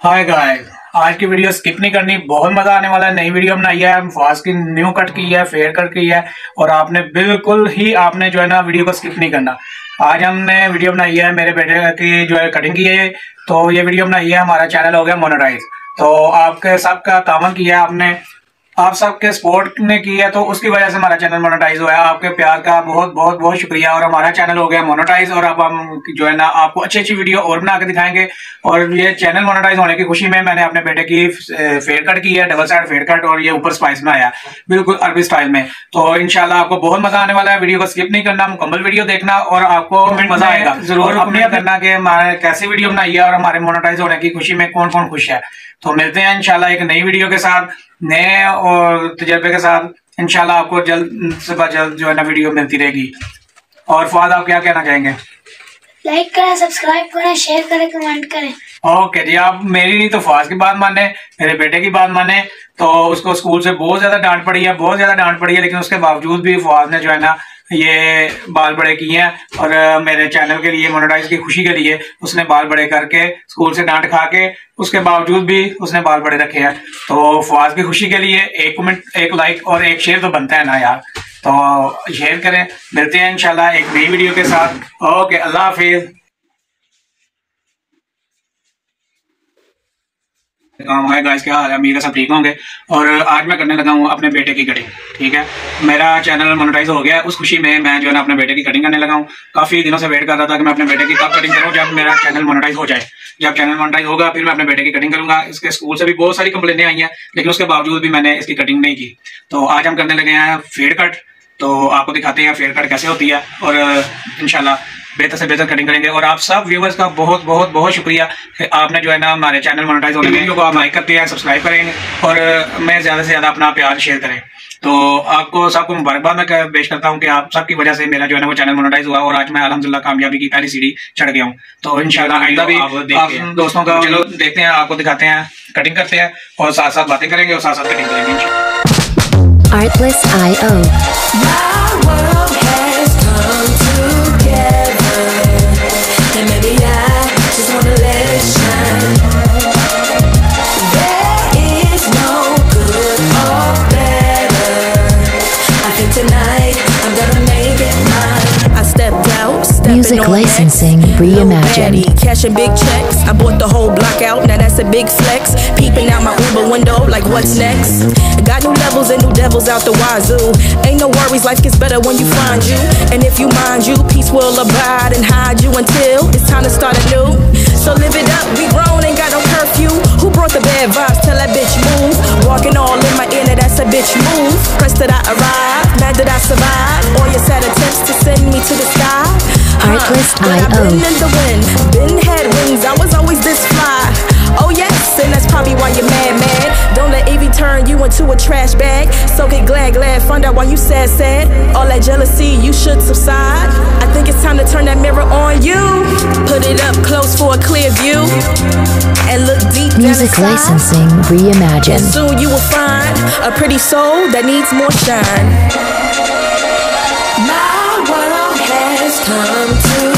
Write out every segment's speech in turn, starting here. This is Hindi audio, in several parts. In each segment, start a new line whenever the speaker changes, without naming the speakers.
हाय गाइस आज की वीडियो स्किप नहीं करनी. बहुत मज़ा आने वाला है. नई वीडियो बनाई है. फास्ट की न्यू कट की है फेयर कट की है और आपने बिल्कुल ही आपने जो है ना वीडियो को स्किप नहीं करना. आज हमने वीडियो बनाई है. मेरे बेटे की जो है कटिंग की है तो ये वीडियो बनाई है. हमारा चैनल हो गया मोनोटाइज तो आपके सबका तावन किया आपने. आप सबके सपोर्ट ने की है तो उसकी वजह से हमारा चैनल मोनेटाइज हुआ है। आपके प्यार का बहुत बहुत बहुत शुक्रिया। और हमारा चैनल हो गया मोनेटाइज और अब हम जो है ना आपको अच्छी अच्छी वीडियो और बना के दिखाएँगे। और ये चैनल मोनेटाइज होने की खुशी में मैंने अपने बेटे की फेड कट की है डबल साइड फेड कट और ये ऊपर स्पाइस बनाया बिल्कुल अरबी स्टाइल में। तो इनशाला आपको बहुत मज़ा आने वाला है। वीडियो को स्किप नहीं करना मुकम्मल वीडियो देखना और आपको मज़ा आएगा। ज़रूर अपने करना कि हमारे कैसी वीडियो बनाई है और हमारे मोनेटाइज होने की खुशी में कौन कौन खुश है। तो मिलते हैं इनशाला एक नई वीडियो के साथ। नए और तजर्बे के साथ इनशाला आपको जल्द से जल्द जो है ना वीडियो मिलती रहेगी। और फाद आप क्या कहना चाहेंगे?
लाइक करें सब्सक्राइब करें शेयर करें कमेंट करें।
ओके जी आप मेरी नहीं तो फवाज की बात माने मेरे बेटे की बात माने तो उसको स्कूल से बहुत ज़्यादा डांट पड़ी है बहुत ज़्यादा डांट पड़ी है लेकिन उसके बावजूद भी फवाद ने जो है ना ये बाल बड़े किए हैं और मेरे चैनल के लिए मोनोटाइज की खुशी के लिए उसने बाल बड़े करके स्कूल से डांट खा के उसके बावजूद भी उसने बाल बड़े रखे हैं। तो फवाज की खुशी के लिए एक कमेंट एक लाइक और एक शेयर तो बनता है ना यार। तो शेयर करें, मिलते हैं इंशाल्लाह एक नई वीडियो के साथ। ओके अल्लाह हाफिज़। हाय गाइस क्या हाल है? सब ठीक होंगे। और आज मैं करने लगा हूँ अपने बेटे की कटिंग ठीक है? मेरा चैनल मोनेटाइज हो गया उस खुशी में मैं जो है ना अपने बेटे की कटिंग करने लगा हूँ। काफ़ी दिनों से वेट कर रहा था कि मैं अपने बेटे की कब कटिंग करूँ, जब मेरा चैनल मोनेटाइज हो जाए। जब चैनल मोनेटाइज होगा, फिर मैं अपने बेटे की कटिंग करूँगा। इसके स्कूल से भी बहुत सारी कंप्लेनें आई हैं, लेकिन उसके बावजूद भी मैंने इसकी कटिंग नहीं की। तो आज हम करने लगे हैं फेड कट तो आपको दिखाते हैं फेयर कट कैसे होती है और इनशाला बेहतर से बेहतर कटिंग करेंगे। और आप सब व्यूवर्स का बहुत बहुत बहुत शुक्रिया। आपने जो है ना हमारे चैनल मोनेटाइज होने वीडियो को आप लाइक करते हैं सब्सक्राइब करेंगे और मैं ज़्यादा से ज़्यादा अपना प्यार शेयर करें। तो आपको सबको मुबारकबाद मैं पेश करता हूँ कि आप सबकी वजह से मेरा जो है ना वो चैनल मोनेटाइज हुआ और आज मैं अलहमदिल्ला कामयाबी की पहली सीढ़ी चढ़ गया हूँ। तो इनशाला आइंदा भी आप दोस्तों का चलो। देखते हैं आपको दिखाते हैं कटिंग करते हैं और साथ साथ बातें करेंगे और साथ साथ कटिंग करेंगे I.O. licensing reimagined. Cashing big checks. I bought the whole block out. Now that's a big flex. Peeping out my Uber window, like what's next? Got new levels and new devils out the wazoo. Ain't no worries, life gets better when you find you. And if you mind you, peace will abide and hide you until it's time to start anew. So live it up, we grown, ain't got no curfew. Who brought the bad vibes? Tell that bitch move. Walking all in my inner, that's a bitch move. Press that I arrive, mad that I survive. All your sad Artlist I.O. Been in the wind, been headwinds, I was always this fly. Oh yes, and that's probably why you're mad, mad. Don't let Evie turn you into a trash bag. So get glad, glad, find out why you sad, sad. All that jealousy, you should subside. I think it's time to turn that mirror on you. Put it up close for a clear view. And look deep Music licensing reimagined. And soon you will find a pretty soul that needs more shine. come together And maybe I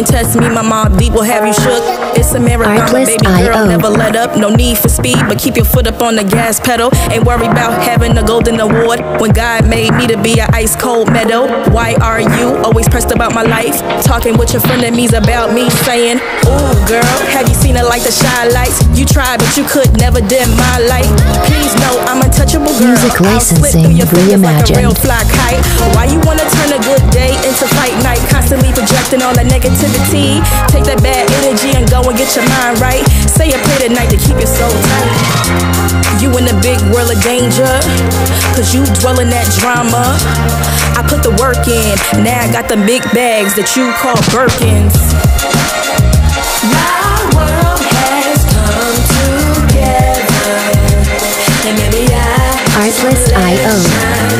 and test me, my mob deep will have you shook It's a marathon, baby girl, never let up No need for speed, but keep your foot up on the gas pedal Ain't worried about having a golden award When God made me to be an ice cold meadow Why are you always pressed about my life? Talking with your friend frenemies about me Saying, ooh girl, have you seen it like the shine lights? You tried, but you could never dim my light Please know I'm untouchable girl Music licensing reimagined like fly kite. Why you wanna turn a good day into fight night? Constantly projecting all that negativity. Take that bad energy and go and get your mind right. Say a prayer tonight to keep your soul tight. You in the big world of danger Cause you dwell in that drama. I put the work in Now I got the big bags that you call Birkins. My world has come together And maybe I Artlist I.O.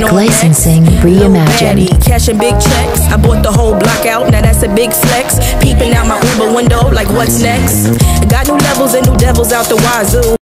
Music licensing reimagined.
Cashing big checks. I bought the whole block out, now that's a big flex. Peeping out my Uber window, like what's next? Got new levels and new devils out the wazoo.